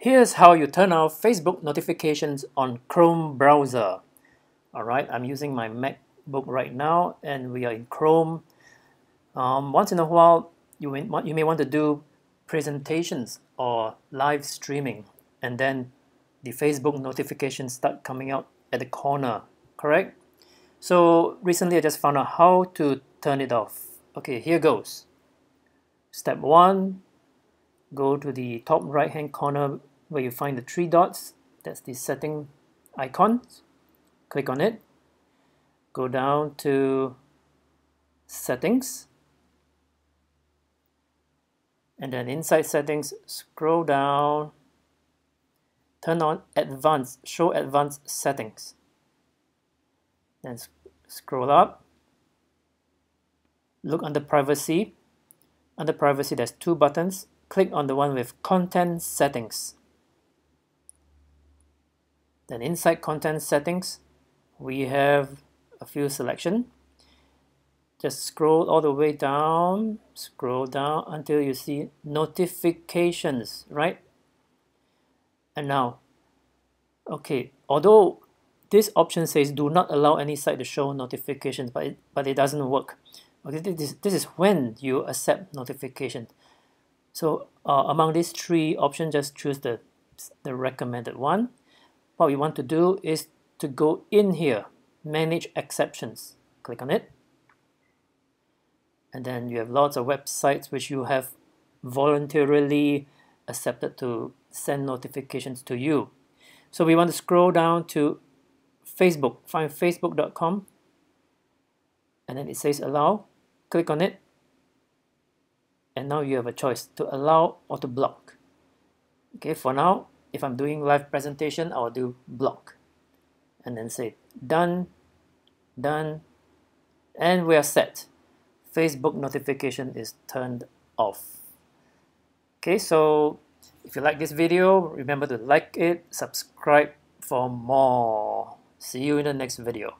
Here's how you turn off Facebook notifications on Chrome browser. Alright, I'm using my MacBook right now and we are in Chrome. Um, once in a while, you may, you may want to do presentations or live streaming and then the Facebook notifications start coming out at the corner, correct? So recently I just found out how to turn it off. Okay, here goes. Step one, go to the top right hand corner where you find the three dots. That's the setting icon. Click on it. Go down to settings. And then inside settings, scroll down. Turn on advanced, show advanced settings. Then scroll up. Look under privacy. Under privacy, there's two buttons. Click on the one with content settings. Then inside content settings, we have a few selection. Just scroll all the way down, scroll down until you see notifications, right? And now, okay, although this option says do not allow any site to show notifications, but it, but it doesn't work. Okay, this, this is when you accept notification. So uh, among these three options, just choose the, the recommended one what we want to do is to go in here, manage exceptions. Click on it. And then you have lots of websites which you have voluntarily accepted to send notifications to you. So we want to scroll down to Facebook, find facebook.com, and then it says allow. Click on it, and now you have a choice to allow or to block. Okay, for now, if I'm doing live presentation, I'll do block and then say done, done, and we are set. Facebook notification is turned off. Okay, so if you like this video, remember to like it, subscribe for more. See you in the next video.